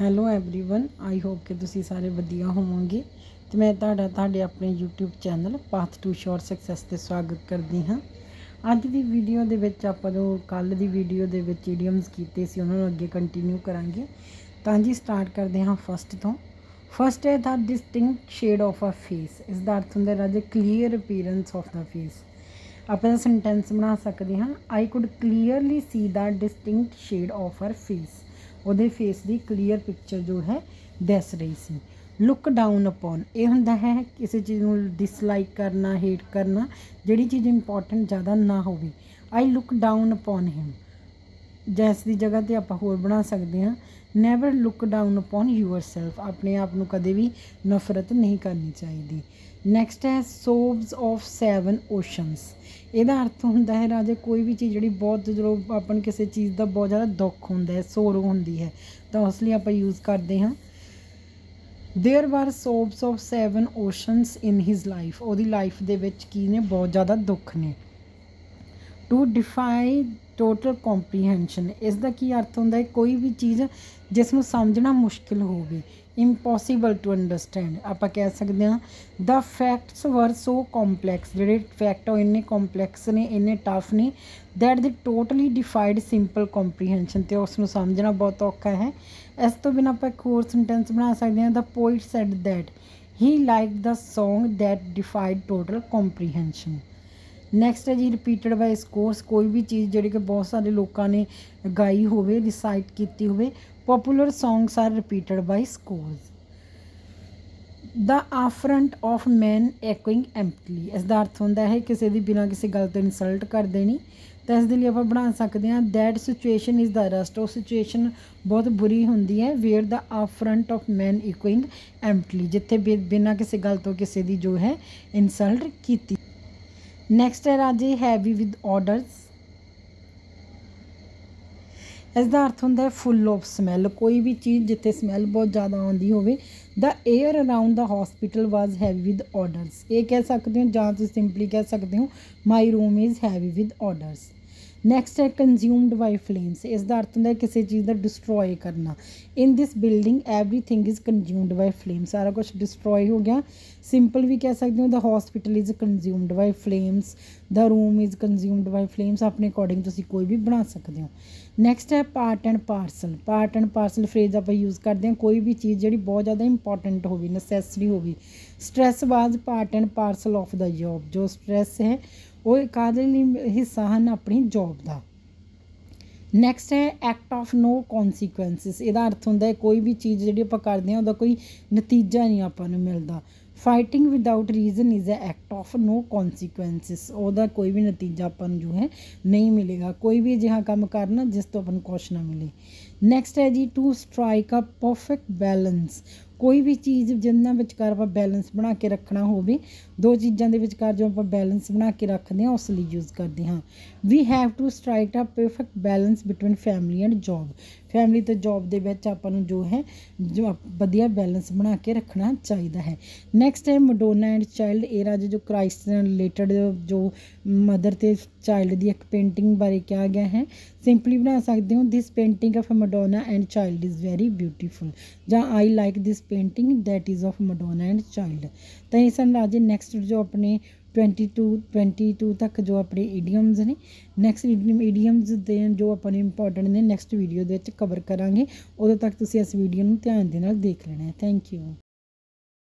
Hello everyone I hope ਕਿ ਤੁਸੀਂ ਸਾਰੇ ਵਧੀਆ ਹੋਵੋਗੇ ਤੇ ਮੈਂ ਤੁਹਾਡਾ ਤੁਹਾਡੇ ਆਪਣੇ YouTube channel path to sure success ਤੇ ਸਵਾਗਤ ਕਰਦੀ ਹਾਂ ਅੱਜ ਦੀ ਵੀਡੀਓ ਦੇ ਵਿੱਚ ਆਪਾਂ ਜੋ ਕੱਲ ਦੀ ਵੀਡੀਓ ਦੇ ਵਿੱਚ ਇਡੀਅਮਸ ਕੀਤੇ ਸੀ ਉਹਨਾਂ ਨੂੰ ਅੱਗੇ ਕੰਟੀਨਿਊ ਕਰਾਂਗੇ ਤਾਂ ਜੀ ਸਟਾਰਟ ਕਰਦੇ ਹਾਂ ਫਸਟ ਤੋਂ ਫਸਟ ਹੈ the distinct shade of a face ਇਸ ਦਾ ਅਰਥ ਹੁੰਦਾ ਰਾਜੇ clear appearance of the face ਆਪਾਂ ਦਾ ਸੈਂਟੈਂਸ ਬਣਾ ਸਕਦੇ ਹਾਂ I could clearly see the distinct shade of her face ਉਹਦੇ ਫੇਸ ਦੀ ਕਲੀਅਰ ਪਿਕਚਰ ਜੋ ਹੈ ਦਿਸ ਰਹੀ ਸੀ। ਲੁੱਕ ਡਾਊਨ ਅਪਨ ਇਹ ਹੁੰਦਾ ਹੈ ਕਿਸੇ ਚੀਜ਼ ਨੂੰ ਡਿਸਲਾਈਕ ਕਰਨਾ ਹੇਟ ਕਰਨਾ, ਜਿਹੜੀ ਚੀਜ਼ ਇੰਪੋਰਟੈਂਟ ਜ਼ਿਆਦਾ ਨਾ ਹੋਵੇ। I look down upon him ਜੈਸ ਦੀ ਜਗ੍ਹਾ ਤੇ ਆਪਾਂ ਹੋਰ ਬਣਾ ਸਕਦੇ ਹਾਂ। never look down upon yourself ਆਪਣੇ ਆਪ ਨੂੰ ਕਦੇ ਵੀ ਨਫ਼ਰਤ ਨਹੀਂ ਕਰਨੀ ਚਾਹੀਦੀ ਨੈਕਸਟ ਹੈ ਸੋਬਸ ਆਫ ਸੈਵਨ ਓਸ਼ਨਸ ਇਹਦਾ ਅਰਥ ਹੁੰਦਾ ਹੈ ਰਾਜੇ ਕੋਈ ਵੀ ਚੀਜ਼ ਜਿਹੜੀ ਬਹੁਤ ਜਦੋਂ ਆਪਾਂ ਨੂੰ ਕਿਸੇ ਚੀਜ਼ ਦਾ ਬਹੁਤ ਜ਼ਿਆਦਾ ਦੁੱਖ ਹੁੰਦਾ ਹੈ ਸੋਰੋ ਹੁੰਦੀ ਹੈ ਤਾਂ ਉਸ ਲਈ ਆਪਾਂ ਯੂਜ਼ ਕਰਦੇ ਹਾਂ there were sobs of seven oceans in his life ਉਹਦੀ ਲਾਈਫ ਦੇ ਵਿੱਚ ਕੀ ਨੇ ਬਹੁਤ ਜ਼ਿਆਦਾ ਦੁੱਖ ਨੇ ਟੂ ਡਿਫਾਈ ਟੋਟਲ ਕੰਪਰੀਹੈਂਸ਼ਨ ਇਸ ਦਾ ਕੀ ਅਰਥ ਹੁੰਦਾ ਹੈ? ਕੋਈ ਵੀ ਚੀਜ਼ ਜਿਸ ਨੂੰ ਸਮਝਣਾ ਮੁਸ਼ਕਿਲ ਹੋਵੇ। ਇੰਪੋਸੀਬਲ ਟੂ ਅੰਡਰਸਟੈਂਡ ਆਪਾਂ ਕਹਿ ਸਕਦੇ ਹਾਂ ਦਾ ਫੈਕਟਸ ਵਰ ਸੋ ਕੰਪਲੈਕਸ ਜਿਹੜੇ ਫੈਕਟ ਉਹ ਇੰਨੇ ਕੰਪਲੈਕਸ ਨੇ, ਇੰਨੇ ਟਫ ਨੇ ਦੈਟ ਦੇ ਟੋਟਲੀ ਡਿਫਾਈਡ ਸਿੰਪਲ ਕੰਪਰੀਹੈਂਸ਼ਨ ਤੇ ਉਸ ਨੂੰ ਸਮਝਣਾ ਬਹੁਤ ਔਖਾ ਹੈ। ਇਸ ਤੋਂ ਬਿਨਾਂ ਆਪਾਂ ਇੱਕ ਹੋਰ ਸੈਂਟੈਂਸ ਬਣਾ ਸਕਦੇ ਹਾਂ the poet said that he like the Song that defied total comprehension next ਹੈ ਜੀ ਰਿਪੀਟਡ ਬਾਈ ਸਕੋਰਸ ਕੋਈ ਵੀ ਚੀਜ਼ ਜਿਹੜੀ ਕਿ ਬਹੁਤ ਸਾਰੇ ਲੋਕਾਂ ਨੇ ਗਾਈ ਹੋਵੇ ਰਿਸਾਈਟ ਕੀਤੀ ਹੋਵੇ popular songs are repeated by scores the affront of man echoing emptily ਇਸ ਦਾ ਅਰਥ ਹੁੰਦਾ ਹੈ, ਕਿਸੇ ਦੀ ਬਿਨਾਂ ਕਿਸੇ ਗੱਲ ਤੋਂ ਇਨਸਲਟ ਕਰ ਦੇਣੀ ਤਾਂ ਇਸ ਦੇ ਲਈ ਆਪਾਂ ਬਣਾ ਸਕਦੇ ਹਾਂ that situation is the worst ਉਹ ਸਿਚੁਏਸ਼ਨ ਬਹੁਤ ਬੁਰੀ ਹੁੰਦੀ ਹੈ ਵੇਅਰ ਦਾ ਆਫਰੰਟ ਆਫ ਮੈਨ ਇਕੁਇੰਗ ਐਮਪਟਲੀ ਜਿੱਥੇ ਬਿਨਾਂ ਕਿਸੇ ਗੱਲ ਤੋਂ ਕਿਸੇ ਦੀ ਜੋ ਹੈ ਇਨਸਲਟ ਕੀਤੀ। ਨੈਕਸਟ ਹੈ ਰਾਜੇ ਹੈਵੀ ਵਿਦ ਆਰਡਰਸ ਇਸ ਦਾ ਅਰਥ ਹੁੰਦਾ ਹੈ ਫੁੱਲ ਆਫ ਸਮੈਲ ਕੋਈ ਵੀ ਚੀਜ਼ ਜਿੱਥੇ ਸਮੈਲ ਬਹੁਤ ਜ਼ਿਆਦਾ ਆਉਂਦੀ ਹੋਵੇ the air around the hospital was heavy with odours ਇਹ ਕਹਿ ਸਕਦੇ ਹੋ ਜਾਂ ਤੁਸੀਂ ਸਿੰਪਲੀ ਕਹਿ ਸਕਦੇ ਹੋ my room is heavy with orders next ਹੈ ਕੰਜ਼ਿਊਮਡ ਬਾਈ ਫਲੇਮਸ ਇਸ ਦਾ ਅਰਥ ਹੁੰਦਾ ਕਿਸੇ ਚੀਜ਼ ਦਾ ਡਿਸਟਰੋਏ ਕਰਨਾ। In this building everything is consumed by flame ਸਾਰਾ ਕੁਝ ਡਿਸਟਰੋਏ ਹੋ ਗਿਆ। ਸਿੰਪਲ ਵੀ ਕਹਿ ਸਕਦੇ ਹੋ the hospital is consumed by flames the room is consumed by flames ਆਪਣੇ ਅਕੋਰਡਿੰਗ ਤੁਸੀਂ ਕੋਈ ਵੀ ਬਣਾ ਸਕਦੇ ਹੋ। ਨੈਕਸਟ ਹੈ part and parcel part and parcel phrase ਆਪਾਂ ਯੂਜ਼ ਕਰਦੇ ਹਾਂ। ਕੋਈ ਵੀ ਚੀਜ਼ ਜਿਹੜੀ ਬਹੁਤ ਜ਼ਿਆਦਾ ਇੰਪੋਰਟੈਂਟ ਹੋਵੇ ਨੈਸੈਸਰੀ ਹੋਵੇ। Stress was part and parcel of the job ਜੋ ਸਟ੍ਰੈਸ ਹੈ ਉਹ ਕਾਦੇ ਲਈ ਹਿੱਸਾ ਹਨ ਆਪਣੀ ਜੌਬ ਦਾ। ਨੈਕਸਟ ਹੈ ਐਕਟ ਆਫ ਨੋ ਕਨਸੀਕੁਐਂਸਸ ਇਹਦਾ ਅਰਥ ਹੁੰਦਾ ਹੈ, ਕੋਈ ਵੀ ਚੀਜ਼ ਜਿਹੜੀ ਆਪਾਂ ਕਰਦੇ ਹਾਂ, ਉਹਦਾ ਕੋਈ ਨਤੀਜਾ ਨਹੀਂ ਆਪਾਂ ਨੂੰ ਮਿਲਦਾ। Fighting without reason is a act of no consequences ਉਹਦਾ ਕੋਈ ਵੀ ਨਤੀਜਾ ਆਪਾਂ ਨੂੰ ਜੋ ਹੈ, ਨਹੀਂ ਮਿਲੇਗਾ। ਕੋਈ ਵੀ ਅਜਿਹਾ ਕੰਮ ਕਰਨਾ, ਜਿਸ ਤੋਂ ਆਪਾਂ ਨੂੰ ਕੁਛ ਨਾ ਮਿਲੇ। ਨੈਕਸਟ ਹੈ ਜੀ to strike a perfect balance ਕੋਈ ਵੀ ਚੀਜ਼ ਜਿੰਨਾ ਵਿਚਕਾਰ ਆਪਾਂ ਬੈਲੈਂਸ ਬਣਾ ਕੇ ਰੱਖਣਾ ਹੋਵੇ, ਦੋ ਚੀਜ਼ਾਂ ਦੇ ਵਿਚਕਾਰ ਜੋ ਆਪਾਂ ਬੈਲੈਂਸ ਬਣਾ ਕੇ ਰੱਖਦੇ ਹਾਂ, ਉਸ ਲਈ ਯੂਜ਼ ਕਰਦੇ ਹਾਂ। We have to strike a perfect balance between family and job family ਤੇ ਜੌਬ ਦੇ ਵਿੱਚ ਆਪਾਂ ਨੂੰ ਜੋ ਹੈ, ਜੋ ਵਧੀਆ ਬੈਲੈਂਸ ਬਣਾ ਕੇ ਰੱਖਣਾ ਚਾਹੀਦਾ ਹੈ। ਨੈਕਸਟ ਹੈ ਮਡੋਨਾ ਐਂਡ ਚਾਈਲਡ ਇਹ ਰਾਜ ਜੋ ਕ੍ਰਾਈਸਟ ਨਾਲ ਰਿਲੇਟਡ ਜੋ ਮਦਰ ਤੇ ਚਾਈਲਡ ਦੀ ਇੱਕ ਪੇਂਟਿੰਗ ਬਾਰੇ ਕਿਹਾ ਗਿਆ ਹੈ। ਸਿੰਪਲੀ ਬਣਾ ਸਕਦੇ ਹੋ this painting of Madonna and child is very beautiful ਜਾਂ I like this painting that is of Madonna and child ਤਾਂ ਇਹ ਸਨ ਰਾਜੇ ਨੈਕਸਟ ਜੋ ਆਪਣੇ 22 22 ਤੱਕ ਜੋ ਆਪਣੇ ਈਡੀਅਮਸ ਨੇ ਨੈਕਸਟ ਈਡੀਅਮਸ ਦੇ ਜੋ ਆਪਾਂ ਨੂੰ ਇੰਪੋਰਟੈਂਟ ਨੇ ਨੈਕਸਟ ਵੀਡੀਓ ਦੇ ਵਿੱਚ ਕਵਰ ਕਰਾਂਗੇ। ਉਦੋਂ ਤੱਕ ਤੁਸੀਂ ਇਸ ਵੀਡੀਓ ਨੂੰ ਧਿਆਨ ਦੇ ਨਾਲ ਦੇਖ ਲੈਣਾ ਹੈ। Thank you